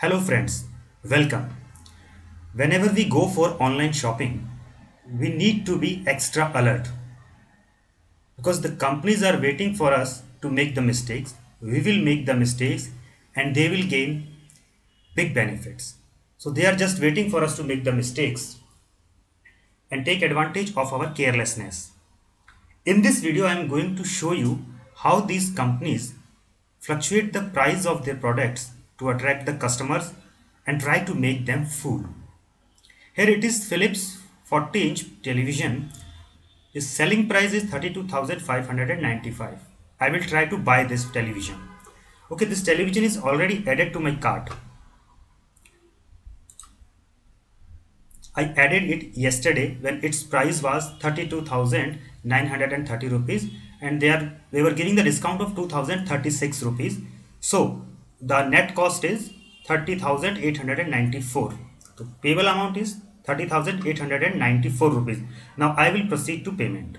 Hello friends, welcome. Whenever we go for online shopping, we need to be extra alert because the companies are waiting for us to make the mistakes. We will make the mistakes and they will gain big benefits. So they are just waiting for us to make the mistakes and take advantage of our carelessness. In this video, I am going to show you how these companies fluctuate the price of their products to attract the customers and try to make them fool. Here it is Philips 40 inch television. Its selling price is 32,595. I will try to buy this television. Okay, this television is already added to my cart. I added it yesterday when its price was 32,930 rupees and they are they were giving the discount of 2036 rupees so the net cost is 30,894 the payable amount is 30,894 rupees. Now I will proceed to payment.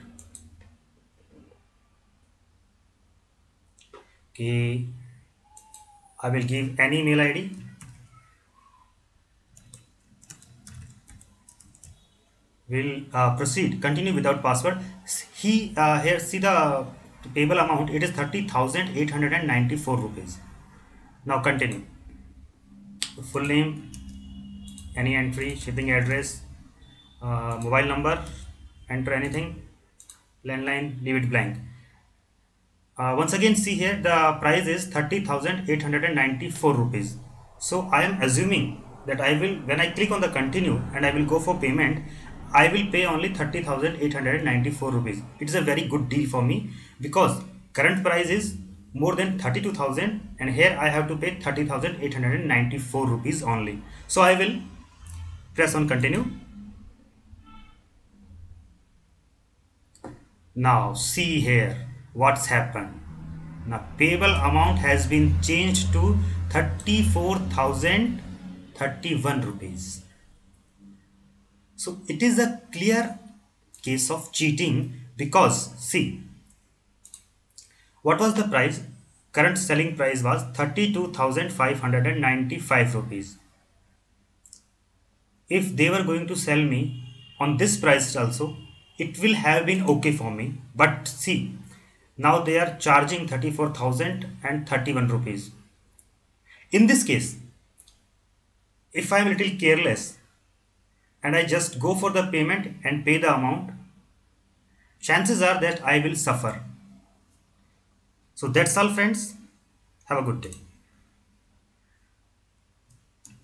Okay. I will give any email ID will uh, proceed. Continue without password. He uh, here see the payable amount. It is 30,894 rupees now continue. Full name any entry shipping address uh, mobile number enter anything landline leave it blank. Uh, once again see here the price is 30,894 rupees. So I am assuming that I will when I click on the continue and I will go for payment I will pay only 30,894 rupees. It is a very good deal for me because current price is more than 32,000 and here I have to pay 30,894 rupees only. So I will press on continue. Now see here what's happened. Now payable amount has been changed to 34,031 rupees so it is a clear case of cheating because see what was the price? Current selling price was 32,595 rupees. If they were going to sell me on this price also it will have been okay for me. But see now they are charging 34,031 rupees. In this case if I am a little careless and I just go for the payment and pay the amount, chances are that I will suffer. So that's all friends. Have a good day.